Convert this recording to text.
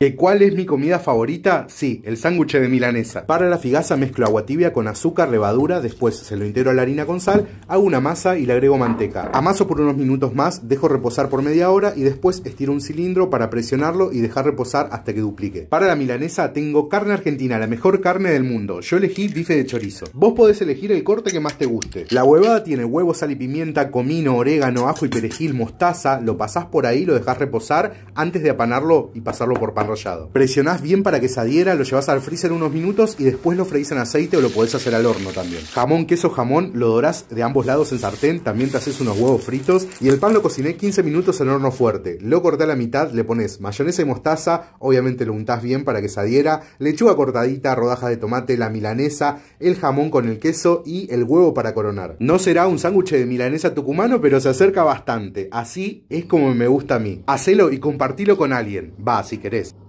¿Que cuál es mi comida favorita? Sí, el sándwich de milanesa. Para la figaza mezclo agua tibia con azúcar, levadura, después se lo integro a la harina con sal, hago una masa y le agrego manteca. Amaso por unos minutos más, dejo reposar por media hora y después estiro un cilindro para presionarlo y dejar reposar hasta que duplique. Para la milanesa tengo carne argentina, la mejor carne del mundo. Yo elegí bife de chorizo. Vos podés elegir el corte que más te guste. La huevada tiene huevo, sal y pimienta, comino, orégano, ajo y perejil, mostaza. Lo pasás por ahí, lo dejás reposar antes de apanarlo y pasarlo por pan Presionás bien para que se adhiera, lo llevas al freezer unos minutos y después lo freís en aceite o lo podés hacer al horno también. Jamón, queso, jamón, lo dorás de ambos lados en sartén, también te haces unos huevos fritos y el pan lo cociné 15 minutos en horno fuerte. Lo corté a la mitad, le pones mayonesa y mostaza, obviamente lo untás bien para que se adhiera, lechuga cortadita, rodajas de tomate, la milanesa, el jamón con el queso y el huevo para coronar. No será un sándwich de milanesa tucumano, pero se acerca bastante. Así es como me gusta a mí. Hacelo y compartilo con alguien. Va, si querés.